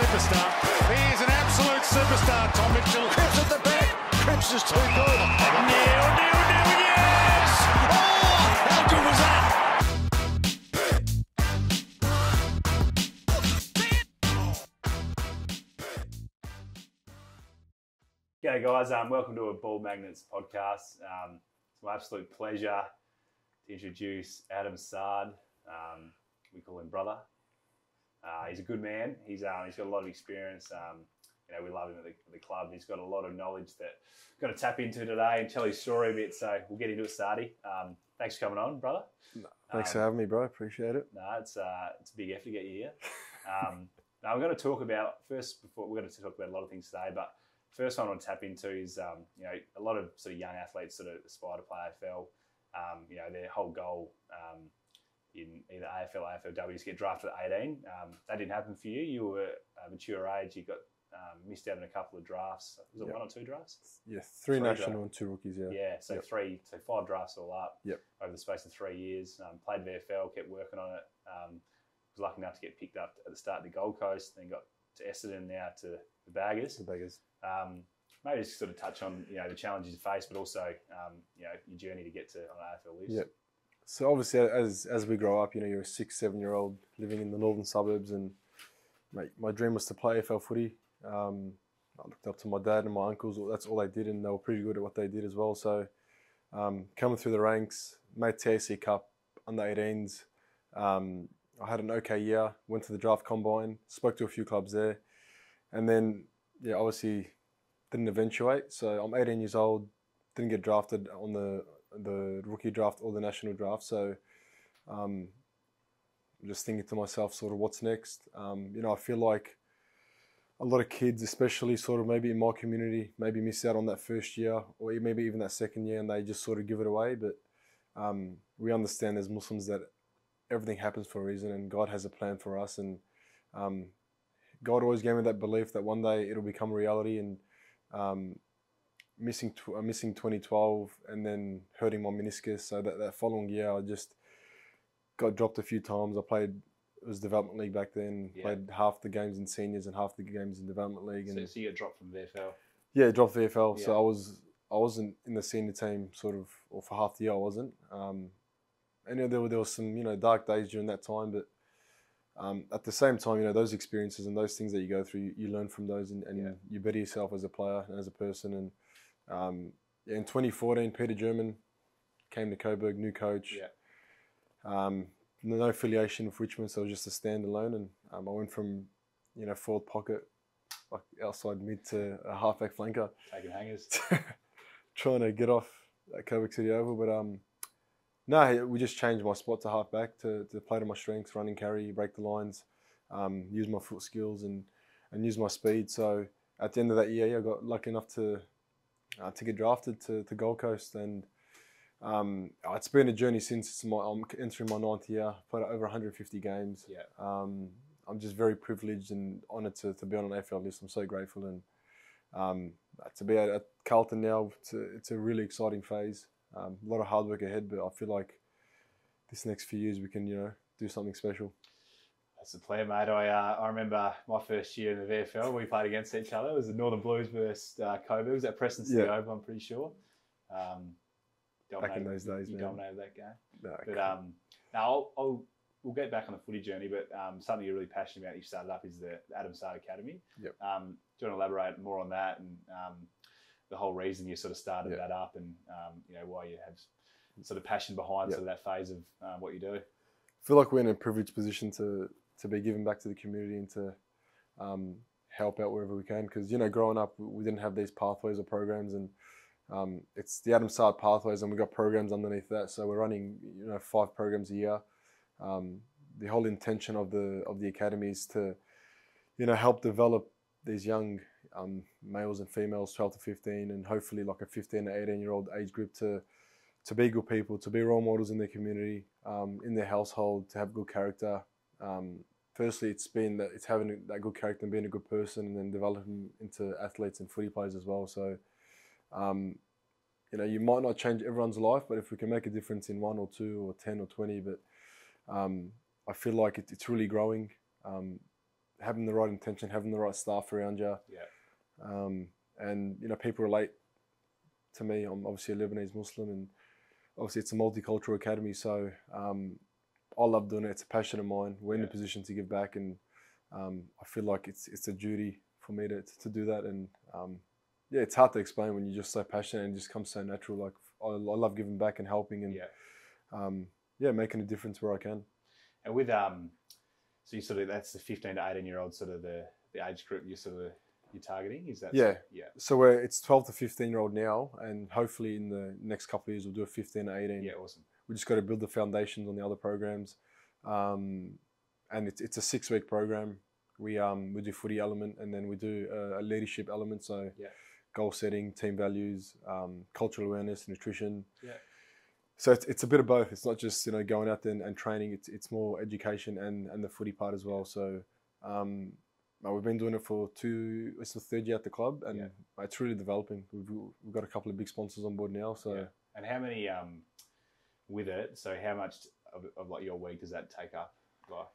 superstar. He is an absolute superstar, Tom Mitchell. Cripps at the back. Cripps is too good. Nil, nil, nil, yes! Oh, how good was that? G'day guys, um, welcome to a Ball Magnets podcast. Um, it's my absolute pleasure to introduce Adam Saad. Um, we call him brother. Uh, he's a good man. He's um, he's got a lot of experience. Um, you know, we love him at the, the club. He's got a lot of knowledge that we're going to tap into today and tell his story a bit. So we'll get into it, Sardi. Um, thanks for coming on, brother. Thanks Um, for having me, bro. Appreciate it. No, it's uh, it's a big effort to get you here. Um, now we're going to talk about first before we're going to talk about a lot of things today, but first one I want to tap into is um, you know a lot of sort of young athletes sort of aspire to play AFL. Um, you know their whole goal um, in either AFL or AFLW to get drafted at 18. Um, that didn't happen for you. You were a mature age. You got um, missed out on a couple of drafts. Was it Yep. one or two drafts? Yeah, three, Three national and two rookies. Yeah. Yeah, so Yep. three, so five drafts all up. Yep. Over the space of three years, um, played VFL, kept working on it. Um, was lucky enough to get picked up at the start of the Gold Coast, then got to Essendon, now to the Baggers. The beggars. Um, maybe just sort of touch on you know the challenges you face, but also um, you know your journey to get to on an AFL list. Yep. So obviously, as as we grow up, you know, you're a six, seven year old living in the northern suburbs, and mate, my dream was to play AFL footy. Um, I looked up to my dad and my uncles. That's all they did, and they were pretty good at what they did as well. So um, coming through the ranks, made TAC Cup under 18s. Um, I had an okay year. Went to the draft combine. Spoke to a few clubs there, and then yeah, obviously didn't eventuate. So I'm 18 years old. Didn't get drafted on the the rookie draft or the national draft. So um, just thinking to myself, sort of, what's next? Um, you know, I feel like a lot of kids, especially sort of maybe in my community, maybe miss out on that first year or maybe even that second year, and they just sort of give it away. But um, we understand as Muslims that everything happens for a reason, and God has a plan for us. And um, God always gave me that belief that one day it'll become reality. And um, missing tw- uh, missing 2012 and then hurting my meniscus, so that that following year I just got dropped a few times. I played it was development league back then. Yeah. Played half the games in seniors and half the games in development league. And So, so you got dropped from VFL. yeah, dropped VFL. So I was I wasn't in the senior team sort of, or for half the year I wasn't. Um, and you know, there were there were some you know dark days during that time, but um, at the same time, you know those experiences and those things that you go through, you, you learn from those, and, and Yeah. you better yourself as a player and as a person. And um, in 2014, Peter German came to Coburg, new coach. Yeah. Um, no affiliation with Richmond, so it was just a standalone, and um, I went from you know fourth pocket, like outside mid to a halfback flanker Taking hangers. trying to get off at Coburg City Oval, but um, no, we just changed my spot to halfback to, to play to my strengths, running carry, break the lines, um, use my foot skills and and use my speed. So at the end of that year, I got lucky enough to uh, to get drafted to, to Gold Coast, and um, it's been a journey since my, I'm entering my ninth year. Played over 150 games. Yeah. Um, I'm just very privileged and honoured to, to be on an AFL list. I'm so grateful and um, to be at, at Carlton now, it's a, it's a really exciting phase. Um, a lot of hard work ahead, but I feel like this next few years we can, you know, do something special. That's the plan, mate. I uh, I remember my first year in the VFL. We played against each other. It was the Northern Blues versus uh, Coburg. It was at Preston City Yeah. Oval, I'm pretty sure. Um, Back in those days, you man. dominated that game. No, But um, now I'll, I'll we'll get back on the footy journey. But um, something you're really passionate about, you started up, is the Adam Saad Academy. Yep. Um, do you want to elaborate more on that and um, the whole reason you sort of started Yeah. that up, and um, you know why you have sort of passion behind Yep. sort of that phase of um, what you do? I feel like we're in a privileged position to to be giving back to the community and to um, help out wherever we can. Because you know, growing up, we- didn't have these pathways or programs, and um, it's the Adam Saad pathways, and we've got programs underneath that. So we're running, you know, five programs a year. Um, the whole intention of the of the academy is to, you know, help develop these young um, males and females, 12 to 15, and hopefully like a 15 to 18 year old age group to to be good people, to be role models in their community, um, in their household, to have good character. Um, firstly, it's been that it's having that good character and being a good person, and then developing into athletes and footy players as well. So, um, you know, you might not change everyone's life, but if we can make a difference in one or two or ten or twenty, but um, I feel like it, it's really growing. Um, having the right intention, having the right staff around you, Yeah. um, and you know people relate to me. I'm obviously a Lebanese Muslim, and obviously it's a multicultural academy. So um, I love doing it. It's a passion of mine. We're in a position to give back, and um, I feel like it's it's a duty for me to to do that. And um, yeah, it's hard to explain when you're just so passionate and it just comes so natural. Like I, I love giving back and helping, and Yeah. um, yeah, making a difference where I can. And with um, so you sort of that's the fifteen to eighteen year old sort of the the age group you sort of you're targeting. Is that Yeah. yeah So we're, it's 12 to 15 year old now, and hopefully in the next couple of years we'll do a 15 to 18. yeah awesome We just got to build the foundations on the other programs, um, and it's, it's a six week program. We um we do footy element, and then we do a, a leadership element. So Yeah. goal setting, team values, um, cultural awareness, nutrition. Yeah. So it's, it's a bit of both. It's not just you know going out there and, and training. It's it's more education and and the footy part as well. So. Um, we've been doing it for two. It's the third year at the club, and Yeah. it's really developing. We've, we've got a couple of big sponsors on board now, so yeah. And how many um with it? So how much of, of like your week does that take up? Like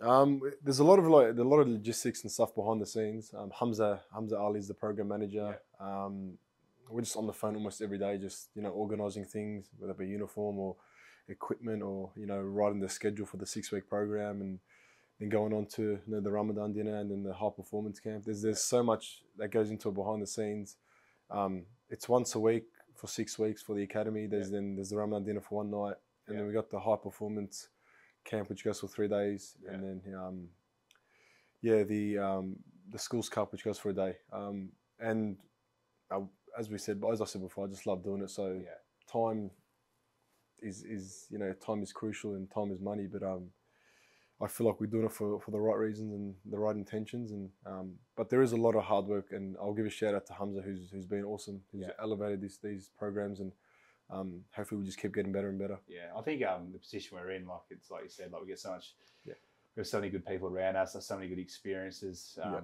um, there's a lot of like a lot of logistics and stuff behind the scenes. Um, Hamza Hamza Ali is the program manager. Um, we're just on the phone almost every day, just you know organizing things, whether it be uniform or equipment, or you know writing the schedule for the six week program, and then going on to you know, the Ramadan dinner and then the high performance camp. There's there's so much that goes into it behind the scenes. Um, it's once a week for six weeks for the academy. There's then there's the Ramadan dinner for one night, and Yeah. then we got the high performance camp which goes for three days, Yeah. and then um, yeah the um, the schools cup which goes for a day. Um, and uh, as we said, as I said before, I just love doing it. So yeah time is is you know time is crucial and time is money, but um, I feel like we're doing it for, for the right reasons and the right intentions, and um, but there is a lot of hard work, and I'll give a shout out to Hamza who's who's been awesome, who's Yeah. elevated these these programs, and um, hopefully we just keep getting better and better. yeah. I think um the position we're in, like it's like you said, like we get so much. Yeah. We have so many good people around us. So many good experiences. Um, Yeah.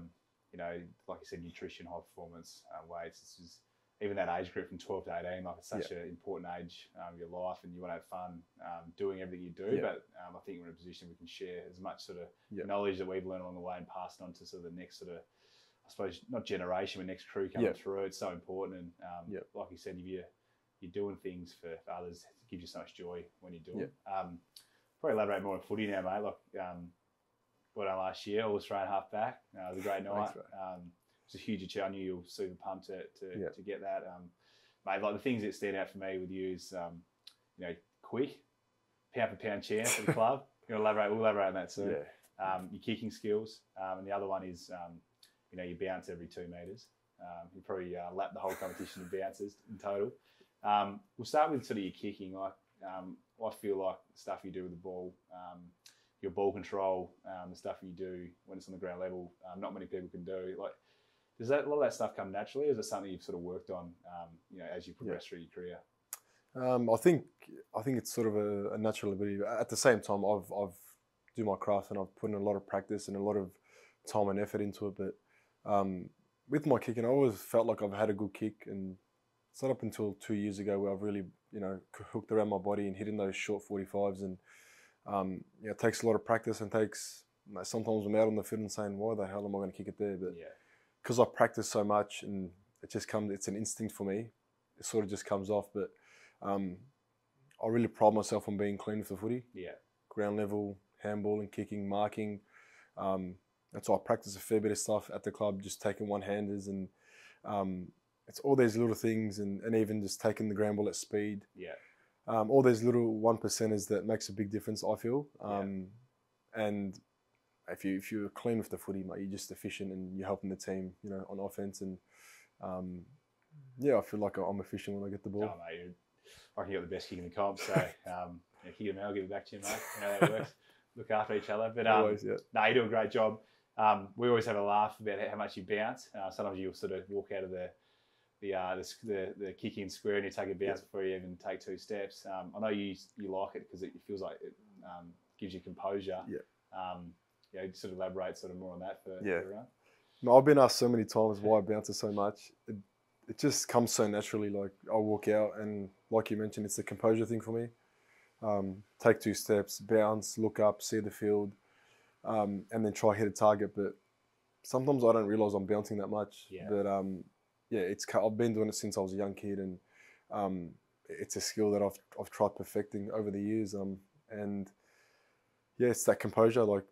You know, like you said, nutrition, high performance, uh, weights. This is even that age group from 12 to 18. Like it's such an important age um, of your life, and you want to have fun um, doing everything you do. Yeah. But um, I think we're in a position we can share as much sort of Yeah. knowledge that we've learned along the way and pass it on to sort of the next sort of, I suppose, not generation, but next crew coming through. It's so important, and um, like you said, if you you're doing things for, for others, it gives you so much joy when you do it. Um, probably elaborate more on footy now, mate. Like um, what I last year, all Australian halfback. Uh, it was a great night. Thanks, it's a huge achievement. I knew you were super pumped to to, Yeah. to get that. Um, mate, like the things that stand out for me with you is, um, you know, quick, pound for pound champ for the club. You know, elaborate. We'll elaborate on that soon. Um, your kicking skills, um, and the other one is, um, you know, you bounce every two meters. Um, you probably uh, lap the whole competition of bounces in total. Um, we'll start with sort of your kicking. Like, um, I feel like the stuff you do with the ball, um, your ball control, um, the stuff you do when it's on the ground level, um, not many people can do. Like, does that a lot of that stuff come naturally, or is it something you've sort of worked on, um, you know, as you progress through your career? Um, I think I think it's sort of a, a natural ability. At the same time, I've I've do my craft and I've put in a lot of practice and a lot of time and effort into it. But um, with my kicking, I always felt like I've had a good kick, and it's not up until two years ago where I've really you know hooked around my body and hitting those short forty fives. And um, yeah, it takes a lot of practice and takes. You know, sometimes I'm out on the field and saying, "Why the hell am I going to kick it there?" But Yeah, because I practice so much and it just comes, it's an instinct for me. It sort of just comes off. But um, I really pride myself on being clean with the footy, yeah, ground level, handballing, kicking, marking. Um, and so I practice a fair bit of stuff at the club, just taking one handers and um, it's all these little things and, and even just taking the ground ball at speed. yeah, Um, all these little one percenters that makes a big difference, I feel. Yeah. Um, And if you if you're clean with the footy, mate, you're just efficient and you're helping the team, you know, on offense. And um, yeah, I feel like I'm efficient when I get the ball. Oh, mate, I reckon you got the best kick in the comp. So, um, yeah, kick it now, I'll give it back to you, mate. You know how that works. Look after each other. But um, Always, yeah. no, you do a great job. Um, we always have a laugh about how much you bounce. Uh, sometimes you'll sort of walk out of the the uh, the, the, the kick in square and you take a bounce before you even take two steps. Um, I know you you like it because it feels like it um, gives you composure. Yeah. Um, yeah, sort of elaborate sort of more on that for, Yeah. everyone. No, I've been asked so many times why I bounce it so much. It, it just comes so naturally. Like I walk out and, like you mentioned, it's a composure thing for me. Um, take two steps, bounce, look up, see the field. um, and then try hit a target. But sometimes I don't realize I'm bouncing that much. Yeah. But um, yeah, it's I've been doing it since I was a young kid, and um, it's a skill that I've I've tried perfecting over the years. Um, and yeah, it's that composure. Like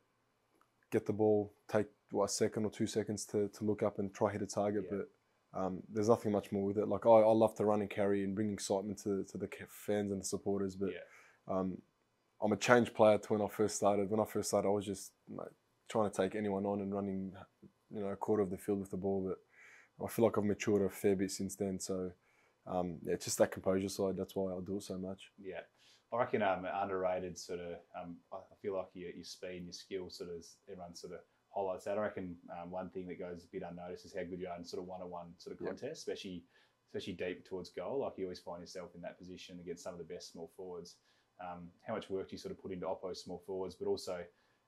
get the ball, take what a second or two seconds to, to look up and try hit a target. Yeah. But um, there's nothing much more with it. Like I, I love to run and carry and bring excitement to, to the fans and the supporters. But Yeah. um, I'm a changed player to when I first started. When I first started, I was just like, trying to take anyone on and running, you know, a quarter of the field with the ball. But I feel like I've matured a fair bit since then. So um, yeah, it's just that composure side. That's why I do it so much. Yeah. I reckon um, underrated sort of. Um, I feel like your, your speed and your skill sort of everyone sort of highlights that. I reckon um, one thing that goes a bit unnoticed is how good you are in sort of one on one sort of Yep. contests, especially especially deep towards goal. Like you always find yourself in that position against some of the best small forwards. Um, how much work do you sort of put into Oppo small forwards, but also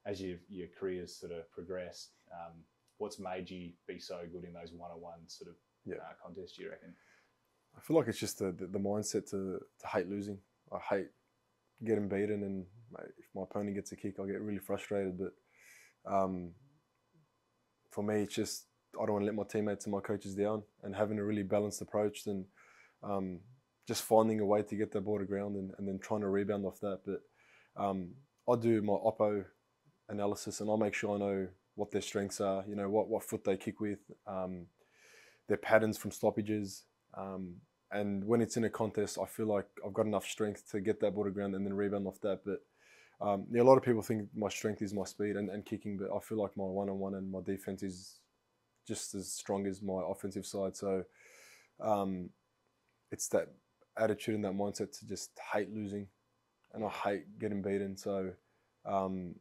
as you, your careers sort of progressed, um, what's made you be so good in those one on one sort of Yeah. uh, contests? Do you reckon? I feel like it's just the, the, the mindset to, to hate losing. I hate getting beaten, and if my opponent gets a kick, I get really frustrated. But um, for me, it's just I don't want to let my teammates and my coaches down, and having a really balanced approach, and um, just finding a way to get the ball to ground, and, and then trying to rebound off that. But um, I do my oppo analysis, and I make sure I know what their strengths are. You know what what foot they kick with, um, their patterns from stoppages. And when it's in a contest, I feel like I've got enough strength to get that ball to ground and then rebound off that. But um, yeah, a lot of people think my strength is my speed and, and kicking, but I feel like my one on one and my defense is just as strong as my offensive side. So um, it's that attitude and that mindset to just hate losing, and I hate getting beaten. So um,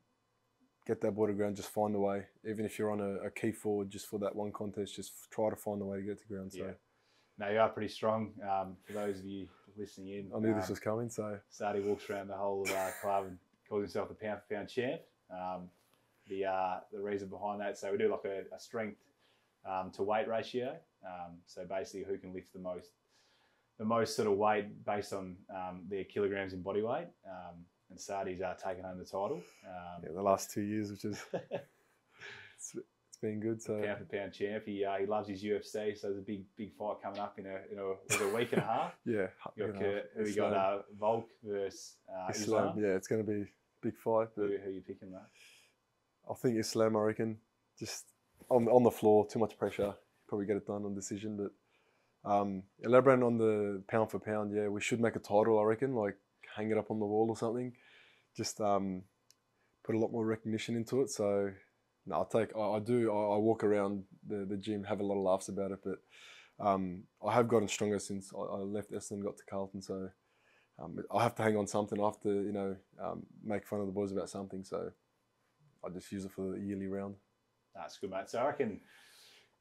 get that ball to ground, just find a way. Even if you're on a, a key forward, just for that one contest, just try to find a way to get to ground. So. Yeah. No, you are pretty strong. Um, for those of you listening in, I knew um, this was coming, so Sardi walks around the whole of our club and calls himself the pound for pound champ. Um, the uh, the reason behind that, so we do like a, a strength um, to weight ratio. Um, so basically, who can lift the most the most sort of weight based on um, their kilograms in body weight. Um, and Sardi's uh, taken home the title. Um, yeah, the last two years, which is been good. So pound for pound champ. He uh, he loves his UFC, so there's a big big fight coming up in a was it a week and a half. yeah, You got know, Kurt, who you got uh, Volk versus uh, Islam. Islam. Yeah, it's going to be a big fight, but Who, who you picking, mate? I think Islam. I reckon just on on the floor, too much pressure. Probably get it done on decision, but. Um, elaborating on the pound for pound, yeah, we should make a title. I reckon, like hang it up on the wall or something. Just um, put a lot more recognition into it. So, no, I take, I, I do, I, I walk around the, the gym, have a lot of laughs about it, but um, I have gotten stronger since I, I left Essendon, got to Carlton. So, um, I have to hang on something. I have to, you know, um, make fun of the boys about something. So, I just use it for the yearly round. That's good, mate. So I reckon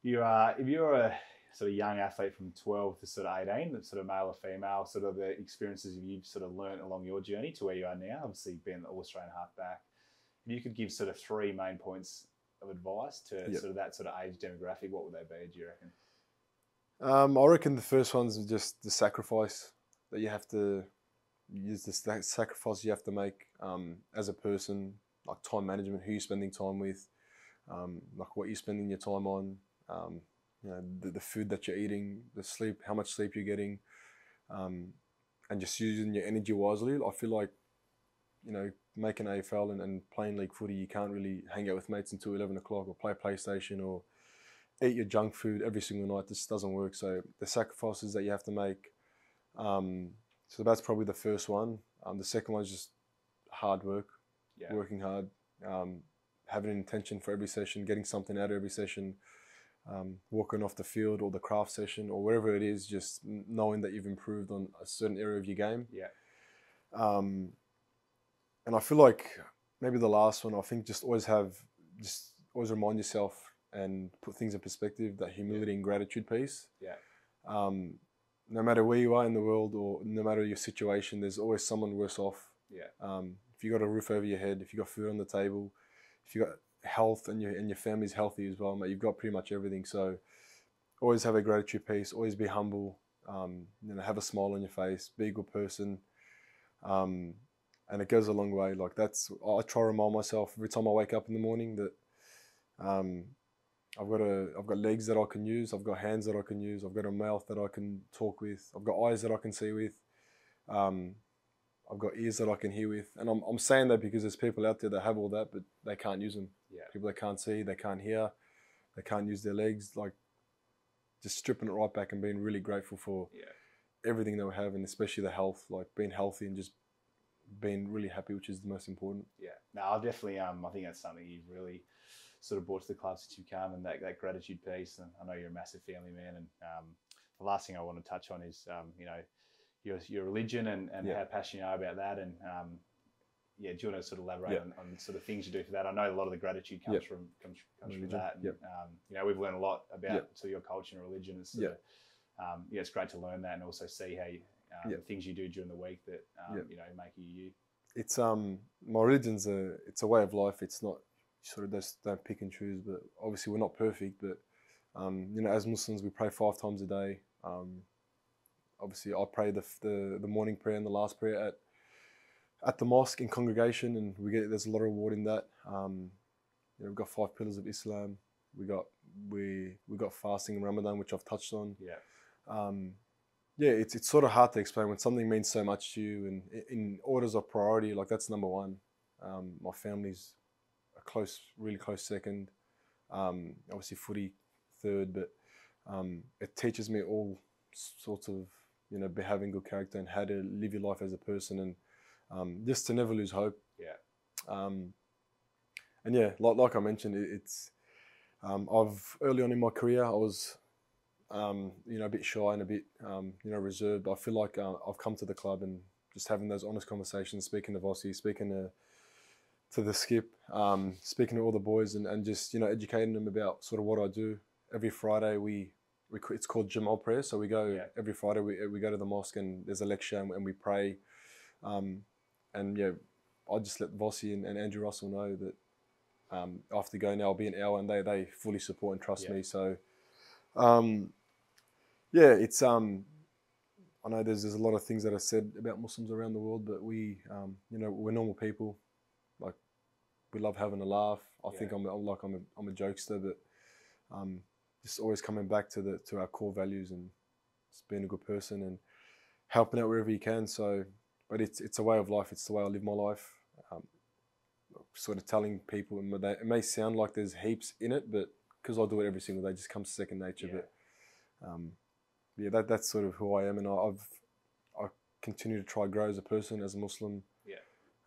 you are if you're a sort of young athlete from 12 to sort of 18, that's sort of male or female, sort of the experiences you've sort of learnt along your journey to where you are now, obviously being the Australian halfback. If you could give sort of three main points of advice to Yep. sort of that sort of age demographic, what would they be? Do you reckon? Um, I reckon the first one's are just the sacrifice that you have to use the sacrifice you have to make um, as a person, like time management, who you're spending time with, um, like what you're spending your time on, um, you know, the, the food that you're eating, the sleep, how much sleep you're getting, um, and just using your energy wisely. I feel like, you know, making AFL and, and playing league footy, you can't really hang out with mates until 11 o'clock or play PlayStation or eat your junk food every single night. This doesn't work. So the sacrifices that you have to make. Um, so that's probably the first one. Um, the second one is just hard work, Yeah. working hard, um, having an intention for every session, getting something out of every session, um, walking off the field or the craft session or wherever it is, just knowing that you've improved on a certain area of your game. Yeah. And I feel like maybe the last one, I think just always have, just always remind yourself and put things in perspective, that humility and gratitude piece. Yeah. Um, no matter where you are in the world or no matter your situation, there's always someone worse off. Yeah. Um, if you got a roof over your head, if you got food on the table, if you got health and your and your family's healthy as well, mate, you've got pretty much everything. So always have a gratitude piece. Always be humble. Um, you know, have a smile on your face. Be a good person. Um, and it goes a long way. Like that's I try to remind myself every time I wake up in the morning that um, I've got a I've got legs that I can use. I've got hands that I can use. I've got a mouth that I can talk with. I've got eyes that I can see with. Um, I've got ears that I can hear with. And I'm I'm saying that because there's people out there that have all that, but they can't use them. Yeah. People that can't see, they can't hear, they can't use their legs. Like just stripping it right back and being really grateful for Yeah. everything that we have, and especially the health, like being healthy and just being really happy, which is the most important. Yeah, no, I've definitely. Um, I think that's something you've really sort of brought to the club since you come, and that, that gratitude piece. And I know you're a massive family man. And um, the last thing I want to touch on is, um, you know, your your religion and, and Yeah. how passionate you are about that. And um, yeah, do you want to sort of elaborate Yeah. on, on sort of things you do for that? I know a lot of the gratitude comes Yep. from comes, comes from that. And, um, you know, we've learned a lot about sort of your culture and religion. It's sort of, um, yeah, it's great to learn that and also see how you, um, Yep. things you do during the week that um, Yep. you know make you you. It's um my religion's a it's a way of life. It's not sort of just don't pick and choose. But obviously we're not perfect. But um, you know, as Muslims we pray five times a day. Um, obviously I pray the, the the morning prayer and the last prayer at at the mosque in congregation, and we get there's a lot of reward in that. Um, you know, we've got five pillars of Islam. We got we we got fasting in Ramadan, which I've touched on. Yeah. um, yeah, it's it's sort of hard to explain when something means so much to you, and in orders of priority, like that's number one. Um, my family's a close, really close second. Um, obviously, footy third, but um, it teaches me all sorts of you know having good character and how to live your life as a person, and um, just to never lose hope. Yeah. Um, and yeah, like like I mentioned, it, it's um, I've early on in my career I was um, you know, a bit shy and a bit, um, you know, reserved. I feel like uh, I've come to the club and just having those honest conversations, speaking to Vossi, speaking to to the skip, um, speaking to all the boys, and, and just you know, educating them about sort of what I do. Every Friday we, we it's called Jummah prayer, so we go Yeah. every Friday. We, we go to the mosque and there's a lecture and, and we pray, um, and yeah, I just let Vossi and, and Andrew Russell know that um, after going now I'll be an hour, and they they fully support and trust Yeah. me. So. Um, yeah, it's um, I know there's there's a lot of things that are said about Muslims around the world, but we, um, you know, we're normal people. Like we love having a laugh. I think I'm, I'm like I'm a I'm a jokester, but um, just always coming back to the to our core values and just being a good person and helping out wherever you can. So, but it's it's a way of life. It's the way I live my life. Um, sort of telling people, and they- it may sound like there's heaps in it, but because I do it every single day, it just comes second nature. Yeah. But um, yeah, that that's sort of who I am, and I, I've I continue to try grow as a person, as a Muslim. Yeah.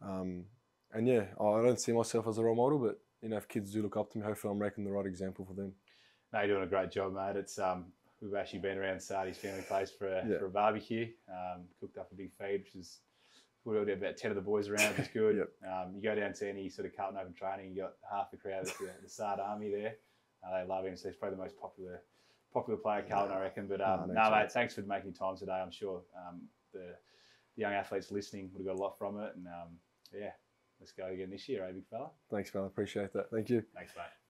Um, and yeah, I don't see myself as a role model, but you know, if kids do look up to me, hopefully I'm making the right example for them. No, you're doing a great job, mate. It's um, we've actually been around Sardi's family place for a, Yeah. for a barbecue. Um, cooked up a big feed, which is we had about ten of the boys around, which is good. Yep. um, you go down to any sort of Carlton Open training, you got half the crowd of the, the Saad Army there. Uh, they love him, so he's probably the most popular popular player Carlton, I reckon. But um, No, no, no mate, thanks for making time today. I'm sure um, the, the young athletes listening would have got a lot from it, and um, yeah, let's go again this year, eh, big fella. Thanks, fella. Appreciate that. Thank you. Thanks, mate.